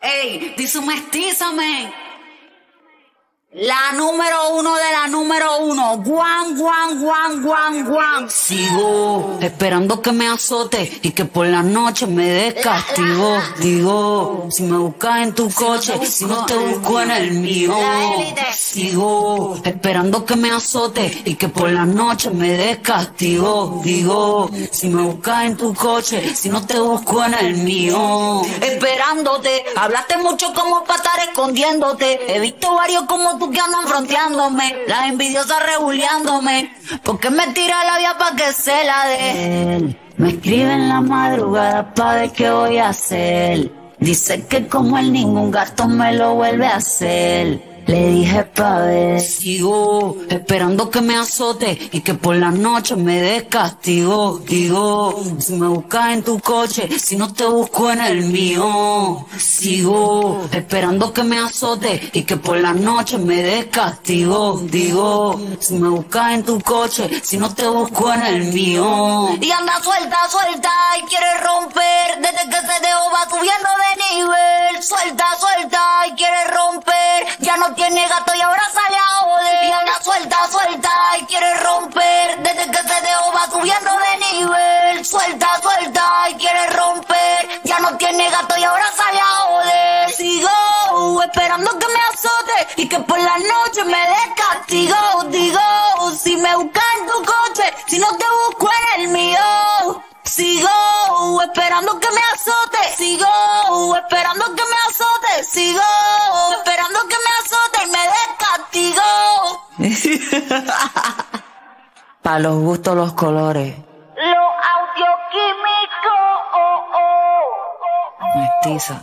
Ei, disse o Martins mãe. La número uno de la número uno. Guan, guan, guan, guan, guan. Sigo esperando que me azote y que por la noche me des castigo. Digo, si me buscas en tu coche, si no te busco en el mío. Sigo esperando que me azote y que por la noche me des castigo. Digo, si me buscas en tu coche, si no te busco en el mío. Esperándote, hablaste mucho como para estar escondiéndote. He visto varios como tú que andan fronteándome, las envidiosas reguleándome. Porque me tira la vía pa' que se la dé. Me escribe en la madrugada pa' ver qué voy a hacer. Dice que como él ningún gasto me lo vuelve a hacer. Le dije pa' ver. Sigo esperando que me azote y que por la noche me des castigo. Digo, si me buscas en tu coche, si no te busco en el mío. Sigo esperando que me azote y que por la noche me des castigo. Digo, si me buscas en tu coche, si no te busco en el mío. Y anda suelta, suelta y quiere romper. Desde que se dejó va subiendo de nivel. Suelta, suelta y quiere esperando que me azote y que por la noche me dé castigo. Digo, si me buscas en tu coche, si no te busco en el mío. Sigo esperando que me azote, sigo esperando que me azote, sigo esperando que me azote y me dé castigo. Pa' los gustos, los colores. Los audioquímicos. Oh, oh, oh, oh. Mestiza.